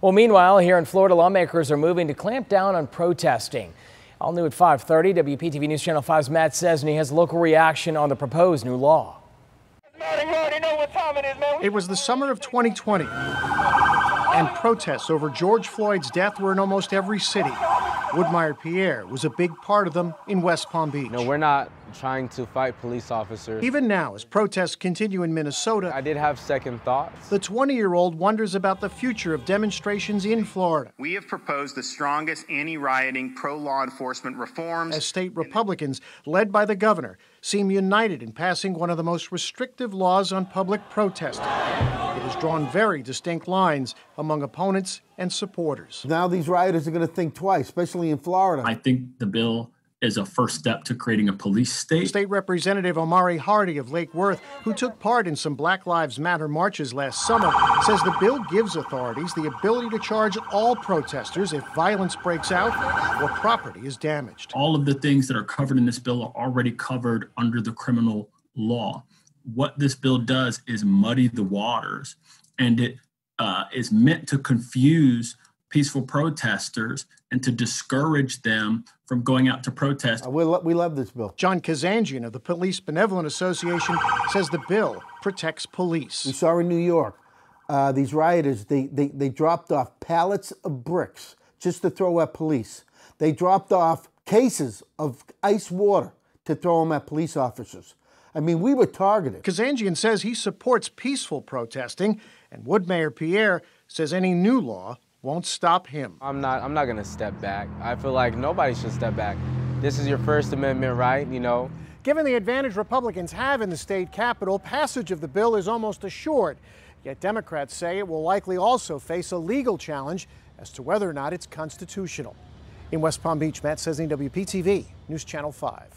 Well, meanwhile, here in Florida, lawmakers are moving to clamp down on protesting. All new at 5:30, WPTV News Channel 5's Matt Sczesny has local reaction on the proposed new law. It was the summer of 2020, and protests over George Floyd's death were in almost every city. Weidmayer Pierre was a big part of them in West Palm Beach. No, we're not trying to fight police officers. Even now, as protests continue in Minnesota, I did have second thoughts. the 20 year old wonders about the future of demonstrations in Florida. We have proposed the strongest anti rioting, pro law enforcement reforms. As state Republicans, led by the governor, seem united in passing one of the most restrictive laws on public protesting. It has drawn very distinct lines among opponents and supporters. Now these rioters are going to think twice, especially in Florida. I think the bill is a first step to creating a police state. State Representative Omari Hardy of Lake Worth, who took part in some Black Lives Matter marches last summer, says the bill gives authorities the ability to charge all protesters if violence breaks out or property is damaged. All of the things that are covered in this bill are already covered under the criminal law. What this bill does is muddy the waters, and it uh, is meant to confuse peaceful protesters and to discourage them from going out to protest. Uh, we, lo- we love this bill. John Kazanjian of the Police Benevolent Association says the bill protects police. We saw in New York, uh, these rioters, they, they, they dropped off pallets of bricks just to throw at police. They dropped off cases of ice water to throw them at police officers. I mean, we were targeted. Kazanjian says he supports peaceful protesting, and Weidmayer Pierre says any new law won't stop him. I'm not I'm not going to step back. I feel like nobody should step back. This is your first amendment right, you know. Given the advantage Republicans have in the state capitol, passage of the bill is almost assured. Yet Democrats say it will likely also face a legal challenge as to whether or not it's constitutional. In West Palm Beach, Matt Sczesny, WPTV, News Channel 5.